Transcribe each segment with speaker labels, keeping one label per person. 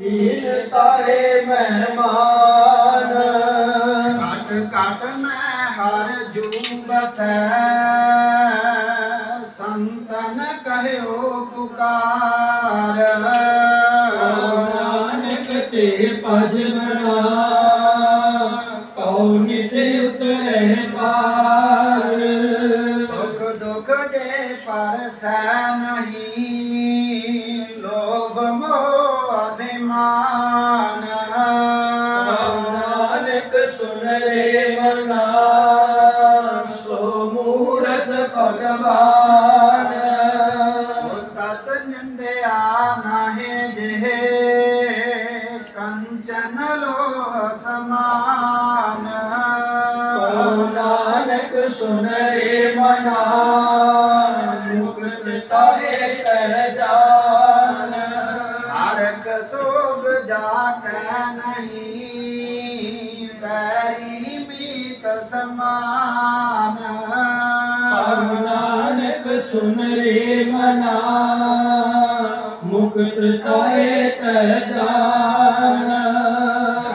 Speaker 1: ताए मेहमान।
Speaker 2: काट काट में हर जुबस संतन कहो पुकार।
Speaker 1: नानक ते भजमना कौन ते उतरे पार।
Speaker 2: सुख दुख जे पर सह नहीं लोभ नहे जहे कंचन लो समान तो
Speaker 1: नानक मना मुक्त तहे कर जान।
Speaker 2: नहीं पैरी समान।
Speaker 1: तो सुन रे मना भुगत कोए जान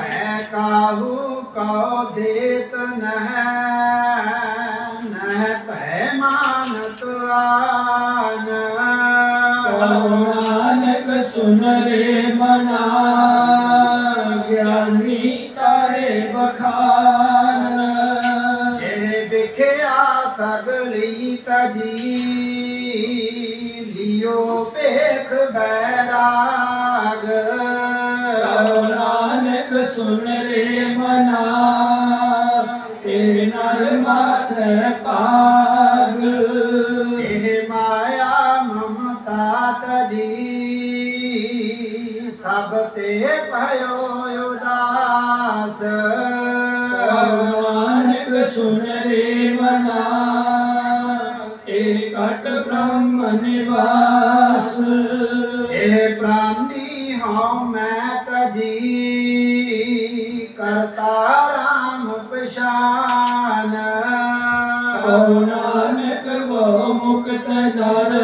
Speaker 2: मैं काहू को देत नह
Speaker 1: सुन मना ज्ञानी तारे बखान।
Speaker 2: जे बिखया सगली तजी इहो पेख बैराग।
Speaker 1: नानक सुन रे मना ते नर नरम पाग।
Speaker 2: जे माया ममता तजी सब ते पयो उदास।
Speaker 1: नानक सुन रे मना कट ब्रह्म निवास। ਰੇ ਮਨਾ ਏ ਕਟ ਬ੍ਰਹਮ ਨਿਵਾਸ
Speaker 2: ਜੇ ਪ੍ਰਾਨੀ ਹਉ ਮੈਂ ਤਜੀ ਕਰਤਾ ਰਾਮ ਪਛਾਨ ਕਉ
Speaker 1: ਨਾਨਕ ਵੋ ਮੁਕਤ ਨਰ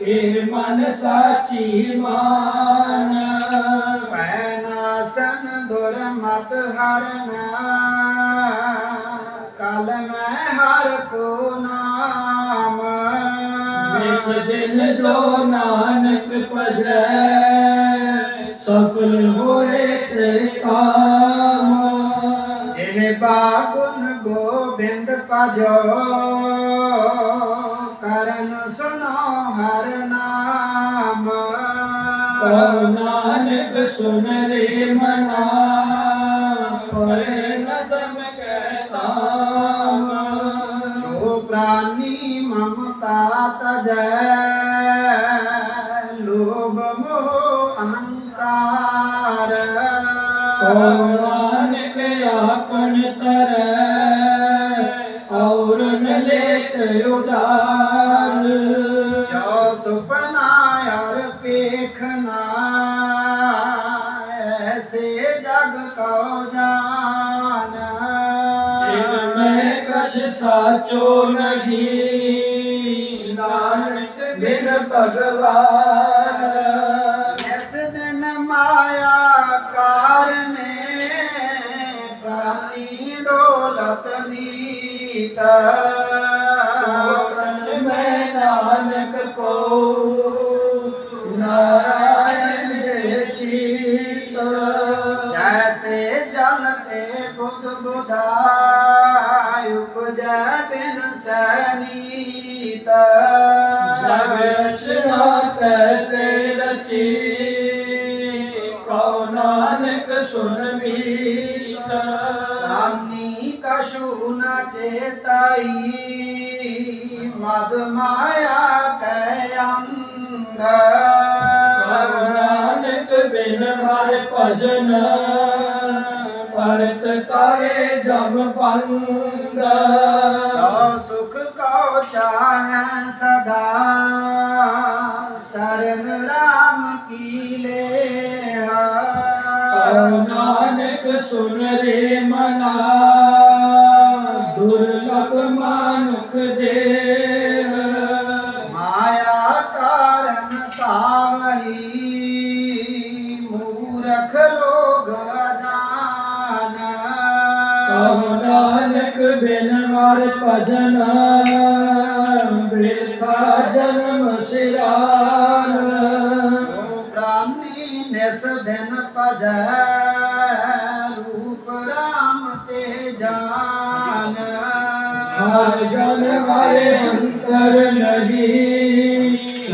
Speaker 1: ਏ ਮਨ ਸਾਚੀ ਮਾਨ
Speaker 2: ਪੈ ਨਾਸਨ ਦੁਰਮਤ ਹਰਨ ਕਲ ਮੈਂ ਹਰ ਕੋ ਨਾਮ जिस
Speaker 1: दिन जो नानक पजय सफल होए ते काम।
Speaker 2: जे बागुन गोविंद पजो करन सुनो हर नाम। ओ
Speaker 1: नानक सुन रे मना परे न जम कहता
Speaker 2: जो प्राणी लोभमो अहंकार
Speaker 1: पौराणिक अपन तरह और लेत उदार
Speaker 2: जो यार पेखना ऐसे जग को जाना। इनमें
Speaker 1: कछ साचो नहीं। बिन भगवान।
Speaker 2: इस दिन माया कारण प्राणी दौलत नीता।
Speaker 1: में नानक को नारायण
Speaker 2: जैसे जलते बुध बुधा उपजय सनीता ਚੀਤ ਜੈਸੇ
Speaker 1: ਰਚਨਾ ਤੈਸੇ ਰਚੀ ਕਉ ਨਾਨਕ ਸੁਨ ਮੀਤ।
Speaker 2: ਰਾਨੀ ਕਸ਼ੂ ਨ ਚੇਤਾਈ। ਮਦ ਮਾਇਆ ਕੈ ਅੰਗ ਕਉ
Speaker 1: ਨਾਨਕ ਬਿਨ ਹਰ ਭਜਨ। ਭਰਤ ਤਾਏ ਜਮ ਪੰਗ
Speaker 2: ਸੋ ਸੁਖ चाहे सदा। शरण राम की ले
Speaker 1: नानक सुन रे मना। दुर्लभ मानुख दे
Speaker 2: माया कारण तावही मूरख लोग जान
Speaker 1: बिन वार भजन बिलखा जन्म सिरान।
Speaker 2: ब्राह्मणी निस दिन भज रूप राम ते जान। हर
Speaker 1: जनवर अंतर नगी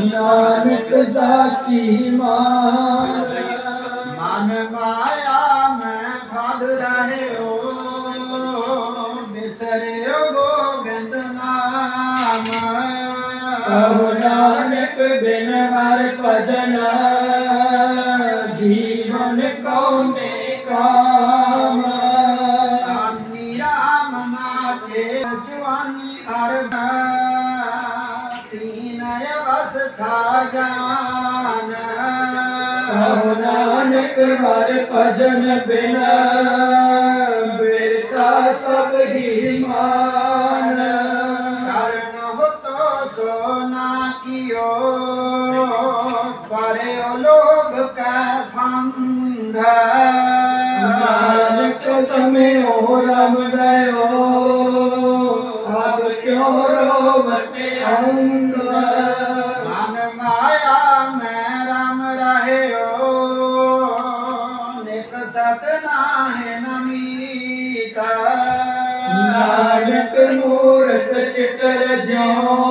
Speaker 1: नानक साची मान।
Speaker 2: मान माया कहु
Speaker 1: नानक बिन भर भजन। जीवन कौने काम?
Speaker 2: जवानी अर्ध तीनय बस था जान। कहु
Speaker 1: नानक हर भजन बिना, बिरता सब ही मान।
Speaker 2: सोना कियो परे लोभ का फंद नानक
Speaker 1: समय हो रम गयो अब क्यों रोवत अंग
Speaker 2: मन माया में राम रहे हो नित सत नाहे नमीता नानक
Speaker 1: मूर्त चितर जो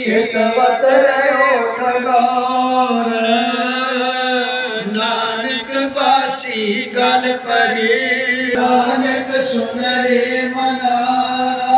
Speaker 2: चितवत रहो
Speaker 1: ठगौर नानक वासी गल परे नानक सुनरे मना।